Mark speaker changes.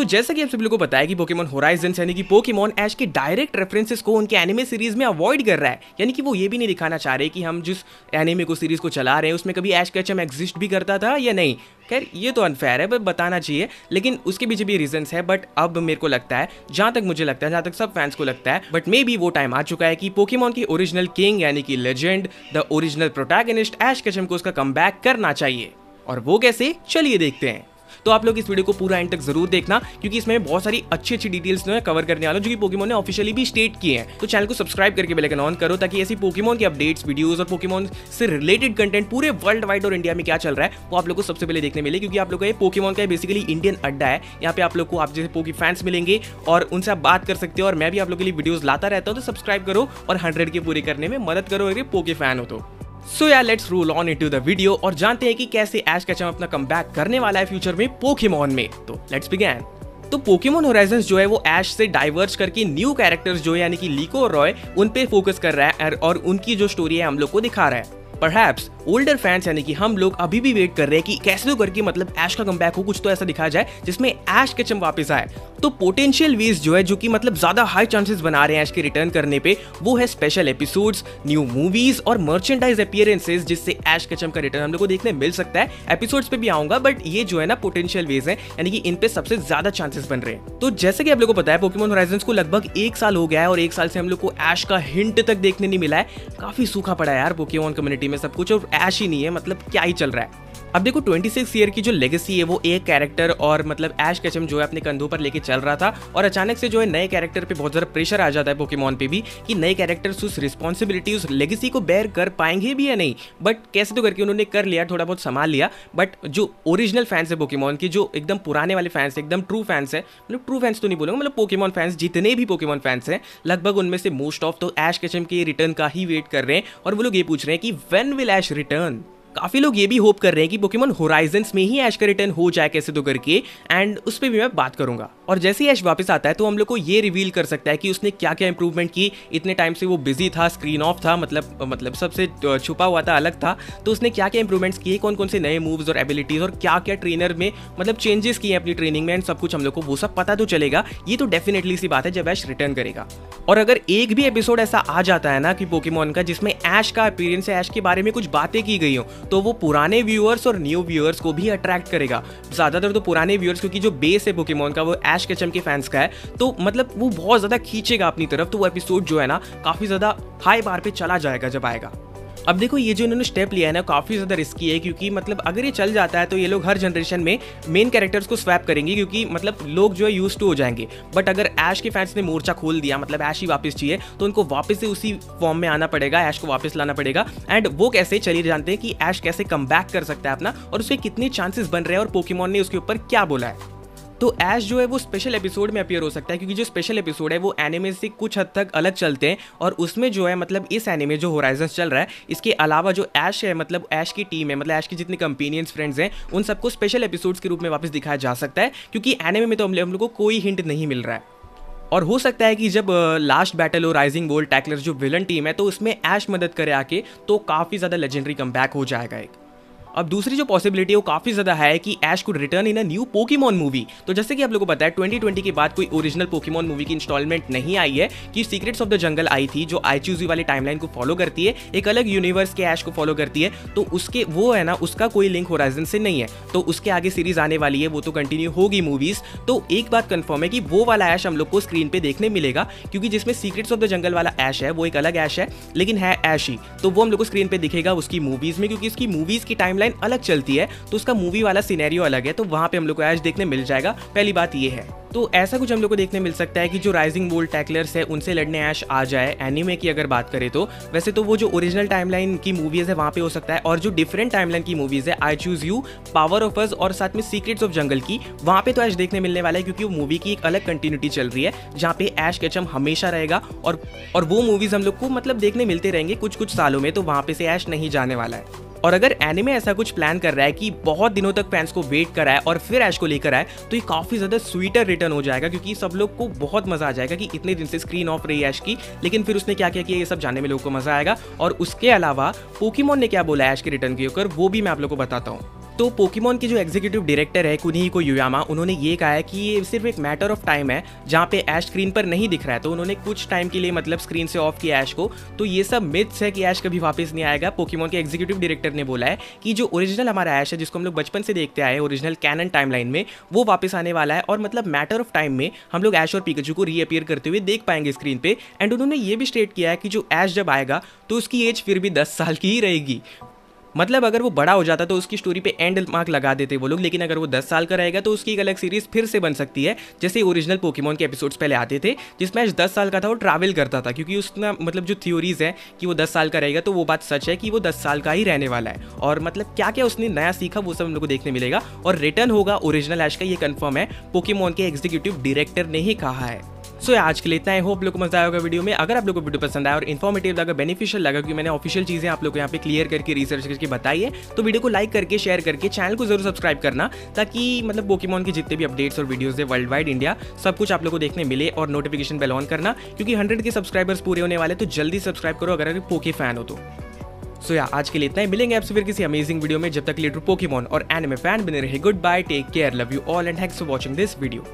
Speaker 1: सो जैसा कि आप सभी लोगों को बताया कि पोकेमोन होराइजन यानी कि पोकेमोन ऐश के डायरेक्ट रेफरेंसेस को उनके एनिमे सीरीज़ में अवॉइड कर रहा है। यानी कि वो ये भी नहीं दिखाना चाह रहे कि हम जिस एनिमे को सीरीज़ को चला रहे हैं, उसमें कभी ऐश कैचम एग्जिस्ट भी करता था या नहीं। खैर, ये तो अनफेयर है बट बताना चाहिए। लेकिन उसके पीछे भी रीजंस है बट अब मेरे को लगता है, जहाँ तक मुझे लगता है, जहाँ तक सब फैंस को लगता है बट मे बी वो टाइम आ चुका है कि पोकेमोन की ओरिजिनल किंग यानी कि legend the original protagonist Ash Ketchum को उसका कम करना चाहिए। और वो कैसे? चलिए देखते हैं। तो आप लोग इस वीडियो को पूरा एंड तक ज़रूर देखना, क्योंकि इसमें बहुत सारी अच्छी अच्छी डिटेल्स जो है कवर करने वाला जो कि पोकेमोन ने ऑफिशियली भी स्टेट किए हैं। तो चैनल को सब्सक्राइब करके बेल ऑन करो, ताकि ऐसी पोकेमोन की अपडेट्स वीडियोस और पोकेमोन से रिलेटेड कंटेंट पूरे वर्ल्ड वाइड और इंडिया में क्या चल रहा है, वो आप लोग को सबसे पहले देखने मिले, क्योंकि आप लोग का पोकेमोन का बेसिकली इंडियन अड्डा है। यहाँ पे आप लोग को, आप जैसे पोकी फैंस मिलेंगे और उनसे आप बात कर सकते हो और मैं भी आप लोग के लिए वीडियोस लाता रहता हूँ तो सब्सक्राइब करो और हंड्रेड के पूरे करने में मदद करो, अगर पोके फ़ैन हो तो। सो या let's roll on into the video और जानते हैं कि कैसे एश कैचम अपना कम करने वाला है फ्यूचर में पोकेमोन में। तो लेट्स बिगैन तो पोकेमोन होराइजन जो है वो एश से डाइवर्ज करके न्यू कैरेक्टर्स जो है, यानी कि लीको और रॉय उन पे फोकस कर रहा है और उनकी जो स्टोरी है हम लोग को दिखा रहा है। परहैप्स ओल्डर फैंस यानी कि हम लोग अभी भी वेट कर रहे हैं कि कैसे तो करके मतलब ऐश का कम हो, कुछ तो ऐसा दिखाया जाए, जिसमें ऐश केचम वापस आए। तो पोटेंशियल वेज जो है, जो कि मतलब ज़्यादा हाई चांसेस बना रहे हैं ऐश के रिटर्न करने पे, वो है स्पेशल एपिसोड्स न्यू मूवीज़ और मर्चेंडाइज अपियरेंसेज जिससे ऐश केचम का रिटर्न हम लोग को देखने मिल सकता है। एपिसोड्स पे भी आऊँगा बट ये जो है ना पोटेंशियल वेज है, यानी कि इन पे सबसे ज़्यादा चांसेस बन रहे हैं। तो जैसे कि आप लोग को पता है पोकेमोन होराइजन को लगभग एक साल हो गया है और एक साल से हम लोग को ऐश का हिंट तक देखने नहीं मिला है। काफ़ी सूखा पड़ा है यार पोकेमोन कम्युनिटी में सब कुछ, और ऐश ही नहीं है मतलब क्या ही चल रहा है। अब देखो 26 ईयर की जो लेगेसी है, वो एक कैरेक्टर और मतलब एश कैचम जो है अपने कंधों पर लेके चल रहा था और अचानक से जो है नए कैरेक्टर पे बहुत ज़्यादा प्रेशर आ जाता है पोकेमोन पे भी कि नए कैरेक्टर्स उस रिस्पॉन्सिबिलिटी उस लेगेसी को बेयर कर पाएँगे भी या नहीं। बट कैसे तो करके उन्होंने कर लिया, थोड़ा बहुत संभाल लिया। बट जो ओरिजिनल फैंस है पोकेमोन की, जो एकदम पुराने वाले फैंस है एकदम ट्रू फैंस है मतलब ट्रू फैंस तो नहीं बोलूँगा मतलब पोकेमोन फैंस जितने भी पोकेमोन फैंस हैं, लगभग उनमें से मोस्ट ऑफ़ तो ऐश कैचम के रिटर्न का ही वेट कर रहे हैं। और वो लोग ये पूछ रहे हैं कि वेन विल ऐश रिटर्न काफ़ी लोग ये भी होप कर रहे हैं कि पोकेमोन होराइजन में ही ऐश का रिटर्न हो जाए कैसे तो करके एंड उस पर भी मैं बात करूँगा। और जैसे ही ऐश वापस आता है तो हम लोग को ये रिवील कर सकता है कि उसने क्या क्या इंप्रूवमेंट की। इतने टाइम से वो बिज़ी था स्क्रीन ऑफ़ था मतलब मतलब सबसे छुपा हुआ था, अलग था। तो उसने क्या क्या इंप्रूवमेंट्स किए कौन कौन से नए मूव्स और एबिलिटीज और क्या क्या ट्रेनर में मतलब चेंजेस किए अपनी ट्रेनिंग में एंड सब कुछ हम लोग को, वो सब पता तो चलेगा। ये तो डेफिनेटली सी बात है, जब ऐश रिटर्न करेगा। और अगर एक भी एपिसोड ऐसा आ जाता है ना कि पोकेमोन का, जिसमें ऐश का अपीरियंस है ऐश के बारे में कुछ बातें की गई हो तो वो पुराने व्यूअर्स और न्यू व्यूअर्स को भी अट्रैक्ट करेगा। ज़्यादातर तो पुराने व्यूअर्स क्योंकि जो बेस है पोकेमोन का, वो एश कचम के फैंस का है। तो मतलब वो बहुत ज़्यादा खींचेगा अपनी तरफ़ तो वो एपिसोड जो है ना, काफ़ी ज़्यादा हाई बार पे चला जाएगा जब आएगा। अब देखो, ये जो इन्होंने स्टेप लिया है ना, काफ़ी ज़्यादा रिस्की है, क्योंकि मतलब अगर ये चल जाता है तो ये लोग हर जनरेशन में मेन कैरेक्टर्स को स्वैप करेंगे, क्योंकि मतलब लोग जो है यूज़ टू हो जाएँगे। बट अगर ऐश के फैंस ने मोर्चा खोल दिया मतलब ऐश ही वापस चाहिए तो उनको वापस से उसी फॉर्म में आना पड़ेगा ऐश को वापस लाना पड़ेगा। एंड वो कैसे, चलिए जानते हैं कि ऐश कैसे कम कर सकता है अपना, और उसके कितने चांसेस बन रहे हैं, और पोकेमोन ने उसके ऊपर क्या बोला है। तो ऐश जो है वो स्पेशल एपिसोड में अपियर हो सकता है, क्योंकि जो स्पेशल एपिसोड है, वो एनिमे से कुछ हद तक अलग चलते हैं और उसमें जो है मतलब इस एनिमे जो होराइजन चल रहा है, इसके अलावा जो ऐश है मतलब ऐश की टीम है मतलब ऐश की जितने कंपेनियंस फ्रेंड्स हैं, उन सबको स्पेशल एपिसोड्स के रूप में वापस दिखाया जा सकता है, क्योंकि एनिमे में तो हम लोग को कोई हिंट नहीं मिल रहा है। और हो सकता है कि जब लास्ट बैटल हो राइजिंग बोल टैकलर जो विलन टीम है तो उसमें ऐश मदद करे आके तो काफ़ी ज़्यादा लेजेंडरी कम हो जाएगा एक। अब दूसरी जो पॉसिबिलिटी है, वो काफ़ी ज़्यादा है कि Ash could return in a new Pokemon movie तो जैसे कि आप लोगों को पता है 2020 के बाद कोई ओरिजिनल पोकीमोन मूवी की इंस्टॉलमेंट नहीं आई है कि सीक्रेट्स ऑफ़ द जंगल आई थी, जो आई चूजी वाले टाइमलाइन को फॉलो करती है, एक अलग यूनिवर्स के ऐश को फॉलो करती है तो उसके, वो है ना, उसका कोई लिंक होराइजन से नहीं है। तो उसके आगे सीरीज़ आने वाली है, वो तो कंटिन्यू होगी मूवीज़ तो एक बात कंफर्म है कि वो वाला ऐश हम लोग को स्क्रीन पे देखने मिलेगा, क्योंकि जिसमें सीक्रेट्स ऑफ़ द जंगल वाला ऐश है, वो एक अलग ऐश है, लेकिन है ऐश ही तो वो हम लोग को स्क्रीन पे दिखेगा उसकी मूवीज़ में, क्योंकि उसकी मूवीज़ की टाइमलाइन अलग चलती है तो उसका मूवी वाला सिनेरियो अलग है तो वहाँ पे हम लोग को आज देखने मिल जाएगा। पहली बात ये है। तो ऐसा कुछ हम लोग को देखने मिल सकता है कि जो राइजिंग वोल्ड टैकलर्स है, उनसे लड़ने ऐश आ जाए एनिमे की अगर बात करें तो। वैसे तो वो जो ओरिजिनल टाइमलाइन की मूवीज़ है, वहाँ पे हो सकता है, और जो डिफरेंट टाइमलाइन की मूवीज़ है I choose you power of us और साथ में सीक्रेट्स ऑफ़ जंगल की, वहाँ पे तो ऐश देखने मिलने वाला है, क्योंकि वो मूवी की एक अलग कंटिन्यूटी चल रही है, जहाँ पे ऐश केचम हमेशा रहेगा, और और वो मूवीज़ हम लोग को मतलब देखने मिलते रहेंगे कुछ कुछ सालों में तो वहाँ पे से ऐश नहीं जाने वाला है। और अगर एनिमे ऐसा कुछ प्लान कर रहा है कि बहुत दिनों तक फैंस को वेट कराए और फिर ऐश को लेकर आए तो ये काफ़ी ज़्यादा स्वीटर रिटर्न हो जाएगा क्योंकि सब लोग को बहुत मज़ा आ जाएगा कि इतने दिन से स्क्रीन ऑफ़ रही ऐश की, लेकिन फिर उसने क्या क्या किया ये सब जानने में लोगों को मज़ा आएगा। और उसके अलावा पोकीमोन ने क्या बोला ऐश के रिटर्न के ऊपर, वो भी मैं आप लोग को बताता हूँ। तो पोकेमोन के जो एग्जीक्यूटिव डायरेक्टर है कुनी को युयामा उन्होंने ये कहा है कि ये सिर्फ़ एक मैटर ऑफ़ टाइम है, जहाँ पे ऐश स्क्रीन पर नहीं दिख रहा है। तो उन्होंने कुछ टाइम के लिए मतलब स्क्रीन से ऑफ़ किया ऐश को। तो ये सब मिथ्स है कि ऐश कभी वापस नहीं आएगा। पोकेमोन के एग्जीक्यूटिव डायरेक्टर ने बोला है कि जो ओरिजिनल हमारा ऐश है, जिसको हम लोग बचपन से देखते आए ओरिजिनल कैनन टाइमलाइन में, वो वापस आने वाला है। और मतलब मैटर ऑफ़ टाइम में हम लोग ऐश और पिकचू को रीअपियर करते हुए देख पाएँगे स्क्रीन पे। एंड उन्होंने ये भी स्टेट किया है कि जो ऐश जब आएगा तो उसकी एज फिर भी दस साल की ही रहेगी। मतलब अगर वो बड़ा हो जाता तो उसकी स्टोरी पे एंड मार्क लगा देते वो लोग, लेकिन अगर वो 10 साल का रहेगा तो उसकी एक अलग सीरीज़ फिर से बन सकती है। जैसे ओरिजिनल पोकेमोन के एपिसोड्स पहले आते थे जिसमें आज दस साल का था वो ट्रैवल करता था, क्योंकि उसका मतलब जो थ्योरीज है कि वो दस साल का रहेगा तो वो बात सच है कि वो दस साल का ही रहने वाला है। और मतलब क्या क्या उसने नया सीखा वो सब हम लोग को देखने मिलेगा। और रिटर्न होगा ओरिजिनल एश का, ये कन्फर्म है पोकेमोन के एग्जीक्यूटिव डायरेक्टर ने ही कहा है। सो आज के लिए इतना है। होप लोग को मज़ा आएगा वीडियो में। अगर आप लोग को वीडियो पसंद आया और इन्फॉर्मेटिव लगा बेनिफिशियल लगा, क्योंकि मैंने ऑफिशियल चीज़ें आप लोग को यहाँ पे क्लियर करके रिसर्च करके बताई है तो वीडियो को लाइक करके शेयर करके चैनल को ज़रूर सब्सक्राइब करना, ताकि मतलब पोकेमोन के जितने भी अपडेट्स और वीडियोज़ है वर्ल्ड वाइड इंडिया सब कुछ आप लोग को देखने मिले और नोटिफिकेशन बेल ऑन करना, क्योंकि हंड्रेड के सब्सक्राइबर्स पूरे होने वाले तो जल्दी सब्सक्राइब करो अगर अगर पोके फ़ैन हो तो। सो या आज के लिए इतना ही। मिलेंगे आपसे फिर किसी अमेजिंग वीडियो में, जब तक लीटर पोकेमोन और एनिमे फ़ैन बने रहे। Goodbye take care love you all and thanks for watching this video